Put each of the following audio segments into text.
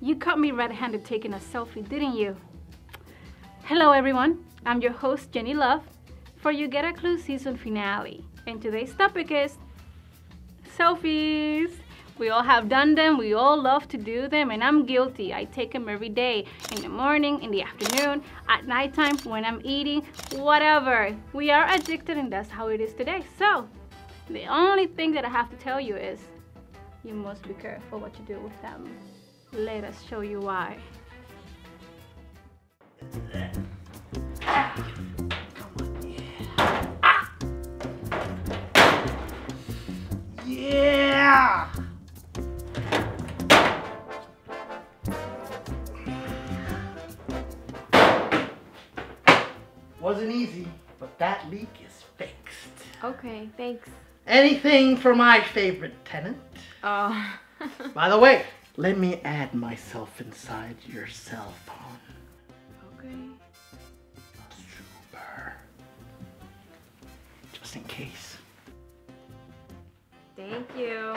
You caught me red-handed taking a selfie, didn't you? Hello everyone, I'm your host Jenny Love for You Get a Clue season finale. And today's topic is selfies. We all have done them, we all love to do them, and I'm guilty. I take them every day, in the morning, in the afternoon, at nighttime, when I'm eating, whatever. We are addicted and that's how it is today. So, the only thing that I have to tell you is, you must be careful what you do with them. Let us show you why. Yeah! Wasn't easy, but that leak is fixed. Okay, thanks. Anything for my favorite tenant? Oh. By the way, let me add myself inside your cell phone. okay. Super. Just in case. Thank you.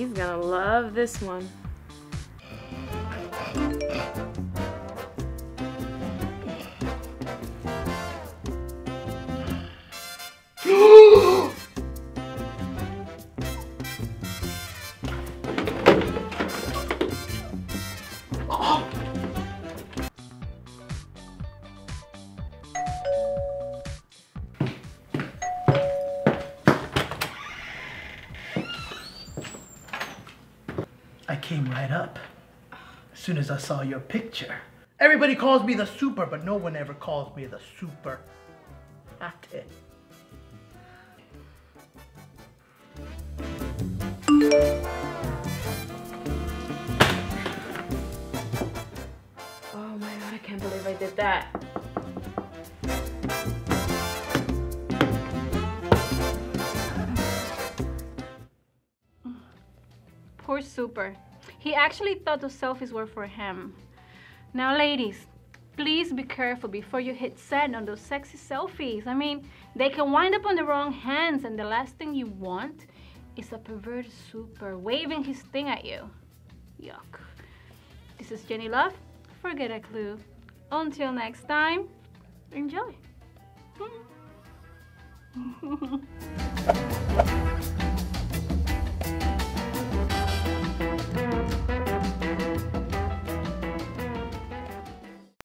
He's gonna love this one. Came right up as soon as I saw your picture. Everybody calls me the super, but no one ever calls me the super. At it. Oh my god, I can't believe I did that. Poor Super. He actually thought those selfies were for him. Now, ladies, please be careful before you hit send on those sexy selfies. I mean, they can wind up on the wrong hands, and the last thing you want is a perverted Super waving his thing at you. Yuck. This is Jenny Love. Forget a clue. Until next time, enjoy.